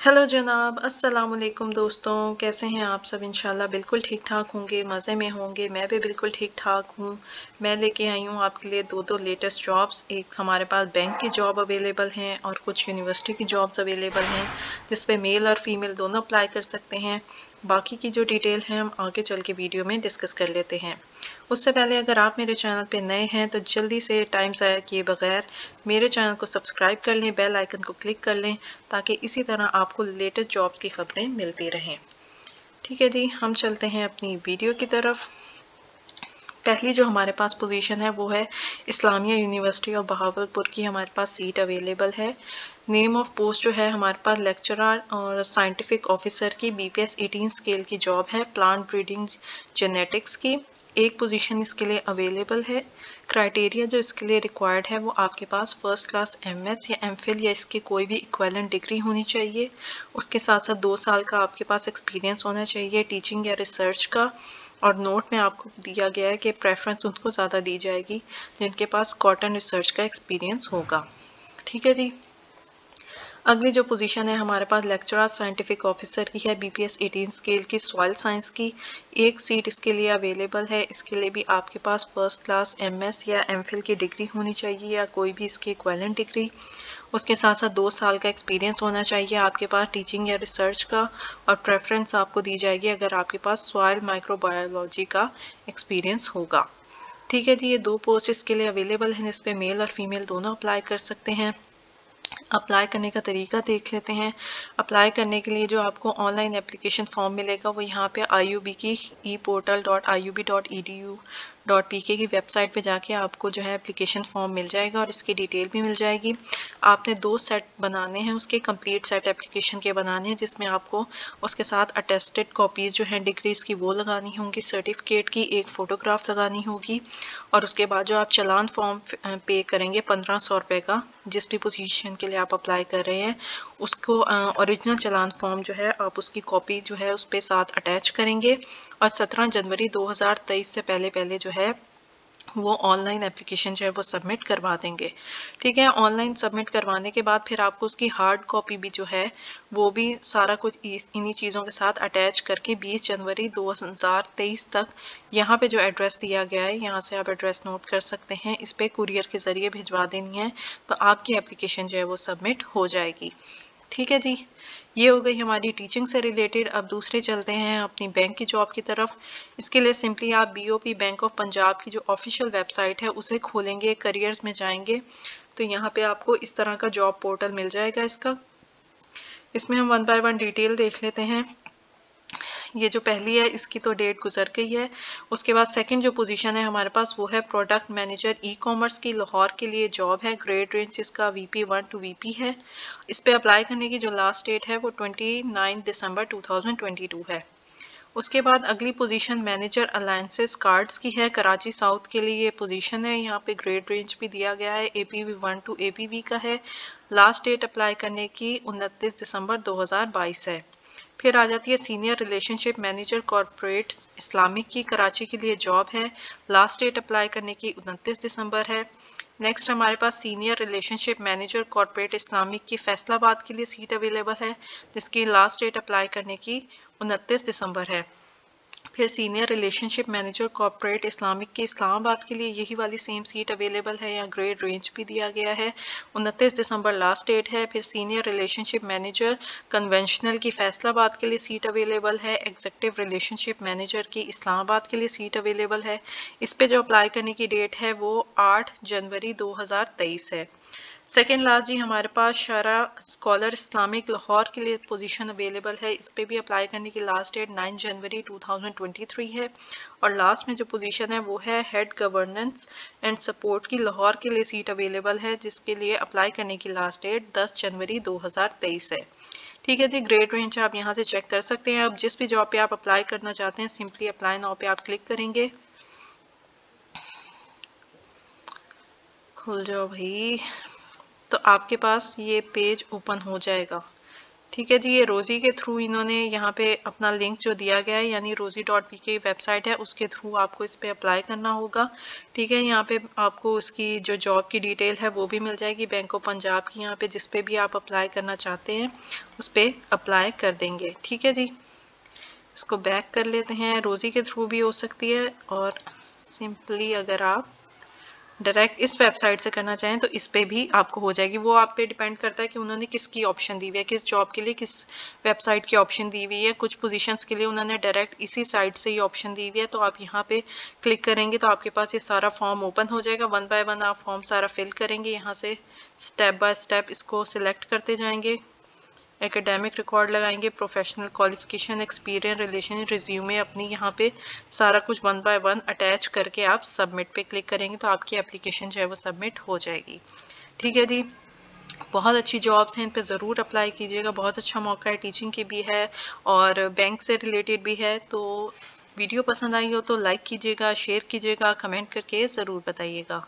Hello जनाब अस्सलाम वालेकुम दोस्तों। कैसे हैं आप सब? इंशाल्लाह बिल्कुल ठीक ठाक होंगे, मज़े में होंगे। मैं भी बिल्कुल ठीक ठाक हूँ। मैं लेके आई हूँ आपके लिए दो दो लेटेस्ट जॉब्स एक हमारे पास बैंक की जॉब अवेलेबल हैं और कुछ यूनिवर्सिटी की जॉब्स अवेलेबल हैं जिस पे मेल और फीमेल दोनों अप्लाई कर सकते हैं। बाकी की जो डिटेल है हम आगे चल के वीडियो में डिस्कस कर लेते हैं। उससे पहले अगर आप मेरे चैनल पे नए हैं तो जल्दी से टाइम ज़ाया किए बगैर मेरे चैनल को सब्सक्राइब कर लें, बेल आइकन को क्लिक कर लें, ताकि इसी तरह आपको लेटेस्ट जॉब की खबरें मिलती रहें। ठीक है जी, हम चलते हैं अपनी वीडियो की तरफ़। पहली जो हमारे पास पोजीशन है, वो है इस्लामिया यूनिवर्सिटी ऑफ़ बहावलपुर की हमारे पास सीट अवेलेबल है। नेम ऑफ़ पोस्ट जो है, हमारे पास लेक्चरर और साइंटिफिक ऑफिसर की B P S eighteen scale की जॉब है प्लांट ब्रीडिंग जेनेटिक्स की। एक पोजीशन इसके लिए अवेलेबल है। क्राइटेरिया जो इसके लिए रिक्वायर्ड है, वो आपके पास फ़र्स्ट क्लास एमएस या एमफिल या इसके कोई भी इक्वेलेंट डिग्री होनी चाहिए। उसके साथ साथ दो साल का आपके पास एक्सपीरियंस होना चाहिए टीचिंग या रिसर्च का। और नोट में आपको दिया गया है कि प्रेफरेंस उनको ज़्यादा दी जाएगी, जिनके पास कॉटन रिसर्च का एक्सपीरियंस होगा। ठीक है जी? अगली जो पोजीशन है, हमारे पास लेक्चरर साइंटिफिक ऑफिसर की है बीपीएस 18 स्केल की सॉइल साइंस की। एक सीट इसके लिए अवेलेबल है, इसके लिए भी आपके पास फ़र्स्ट क्लास एमएस या एमफिल की डिग्री होनी चाहिए या कोई भी इसकी इक्वेलेंट डिग्री उसके साथ साथ दो साल का एक्सपीरियंस होना चाहिए आपके पास टीचिंग या रिसर्च का और प्रेफरेंस आपको दी जाएगी अगर आपके पास सॉइल माइक्रोबायोलॉजी का एक्सपीरियंस होगा। ठीक है जी, ये दो पोस्ट इसके लिए अवेलेबल हैं जिस पे मेल और फीमेल दोनों अप्लाई कर सकते हैं। अप्लाई करने का तरीका देख लेते हैं। अप्लाई करने के लिए जो आपको ऑनलाइन एप्लीकेशन फॉर्म मिलेगा वो यहाँ पे आई की e portal dot I U B dot E D U dot P K की वेबसाइट पे जाके आपको जो है एप्लीकेशन फॉर्म मिल जाएगा और इसकी डिटेल भी मिल जाएगी। आपने दो सेट बनाने हैं, उसके कंप्लीट सेट एप्लीकेशन के बनाने हैं, जिसमें आपको उसके साथ अटेस्टेड कॉपीज़ जो हैं डिग्रीज़ की वो लगानी होंगी सर्टिफिकेट की, एक फ़ोटोग्राफ लगानी होगी और उसके बाद जो आप चलान फॉर्म पे करेंगे, पंद्रह सौ रुपये का, जिस भी पोजीशन के लिए आप अप्लाई कर रहे हैं, उसको ओरिजिनल चलान फॉर्म जो है, आप उसकी कॉपी जो है, उस पर साथ अटैच करेंगे और सत्रह जनवरी 2023 से पहले पहले जो है, वो ऑनलाइन एप्लीकेशन जो है वो सबमिट करवा देंगे। ठीक है ऑनलाइन सबमिट करवाने के बाद फिर आपको उसकी हार्ड कॉपी भी जो है, वो भी सारा कुछ इन्हीं चीज़ों के साथ अटैच करके 20 जनवरी 2023 तक यहाँ पे जो एड्रेस दिया गया है, यहाँ से आप एड्रेस नोट कर सकते हैं। इस पर कुरियर के ज़रिए भिजवा देनी है तो आपकी एप्लीकेशन जो है वो सबमिट हो जाएगी। ठीक है जी। ये हो गई हमारी टीचिंग से रिलेटेड अब दूसरे चलते हैं अपनी बैंक की जॉब की तरफ़। इसके लिए सिंपली आप बीओपी बैंक ऑफ़ पंजाब की जो ऑफिशियल वेबसाइट है, उसे खोलेंगे करियर्स में जाएँगे। तो यहाँ पे आपको इस तरह का जॉब पोर्टल मिल जाएगा इसका। इसमें हम वन बाय वन डिटेल देख लेते हैं। ये जो पहली है, इसकी तो डेट गुजर गई है। उसके बाद सेकंड जो पोजीशन है हमारे पास, वो है प्रोडक्ट मैनेजर ई कॉमर्स की, लाहौर के लिए जॉब है। ग्रेड रेंज इसका वीपी वन टू वीपी है। इस पर अप्लाई करने की जो लास्ट डेट है, वो ट्वेंटी नाइन दिसंबर टू है। उसके बाद अगली पोजीशन मैनेजर अलायंसेस कार्ड्स की है। कराची साउथ के लिए ये पोजीशन है। यहाँ पे ग्रेड रेंज भी दिया गया है। A P V one two A P V का है। लास्ट डेट अप्लाई करने की उनतीस दिसंबर 2022 है। फिर आ जाती है senior relationship manager corporate Islamic की कराची के लिए जॉब है। लास्ट डेट अप्लाई करने की उनतीस दिसंबर है। नेक्स्ट हमारे पास senior relationship manager corporate Islamic की फैसलाबाद के लिए सीट अवेलेबल है, जिसकी लास्ट डेट अप्लाई करने की उनतीस दिसंबर है। फिर senior relationship manager corporate Islamic के इस्लामाबाद के लिए यही वाली सेम सीट अवेलेबल है या ग्रेड रेंज भी दिया गया है। उनतीस दिसंबर लास्ट डेट है, फिर सीनियर रिलेशनशिप मैनेजर कन्वेंशनल की फैसलाबाद के लिए सीट अवेलेबल है एग्जेक्टिव रिलेशनशिप मैनेजर की इस्लामाबाद के लिए सीट अवेलेबल है। इस पर जो अप्लाई करने की डेट है, वो आठ जनवरी दो है। सेकेंड लास्ट जी, हमारे पास शरा स्कॉलर इस्लामिक लाहौर के लिए पोजीशन अवेलेबल है। इस पर भी अप्लाई करने की लास्ट डेट 9 जनवरी 2023 है। और लास्ट में जो पोजीशन है, वो है हेड गवर्नेंस एंड सपोर्ट की लाहौर के लिए सीट अवेलेबल है, जिसके लिए अप्लाई करने की लास्ट डेट 10 जनवरी 2023 है। ठीक है जी ग्रेड रेंज आप यहाँ से चेक कर सकते हैं। अब जिस भी जॉब पे आप अप्लाई करना चाहते हैं सिंपली अप्लाई नाव पे आप क्लिक करेंगे। खुल जाओ भाई। तो आपके पास ये पेज ओपन हो जाएगा। ठीक है जी, ये रोज़ी के थ्रू इन्होंने यहाँ पे अपना लिंक जो दिया गया है, यानी रोज़ी डॉट पी की वेबसाइट है, उसके थ्रू आपको इस पर अप्लाई करना होगा। ठीक है, यहाँ पे आपको उसकी जो जॉब की डिटेल है, वो भी मिल जाएगी। बैंक ऑफ़ पंजाब की यहाँ पे जिस पे भी आप अप्लाई करना चाहते हैं, उस पर अप्लाई कर देंगे। ठीक है जी, इसको बैक कर लेते हैं। रोज़ी के थ्रू भी हो सकती है और सिंपली अगर आप डायरेक्ट इस वेबसाइट से करना चाहें तो इस पर भी आपको हो जाएगी। वो आप पे डिपेंड करता है कि उन्होंने किसकी ऑप्शन दी हुई है, किस जॉब के लिए, किस वेबसाइट की ऑप्शन दी हुई है। कुछ पोजीशंस के लिए उन्होंने डायरेक्ट इसी साइट से ही ऑप्शन दी हुई है। तो आप यहाँ पे क्लिक करेंगे तो आपके पास ये सारा फॉर्म ओपन हो जाएगा। वन बाय वन आप फॉर्म सारा फिल करेंगे। यहाँ से स्टेप बाय स्टेप इसको सिलेक्ट करते जाएँगे। एकेडमिक रिकॉर्ड लगाएँगे professional qualification experience relation resume अपनी यहाँ पे सारा कुछ वन बाय वन अटैच करके आप सबमिट पे क्लिक करेंगे तो आपकी एप्लीकेशन जो है वो सबमिट हो जाएगी। ठीक है जी? बहुत अच्छी जॉब्स हैं, इन पर ज़रूर अप्लाई कीजिएगा। बहुत अच्छा मौका है टीचिंग की भी है और बैंक से रिलेटेड भी है। तो वीडियो पसंद आई हो तो लाइक कीजिएगा शेयर कीजिएगा कमेंट करके ज़रूर बताइएगा।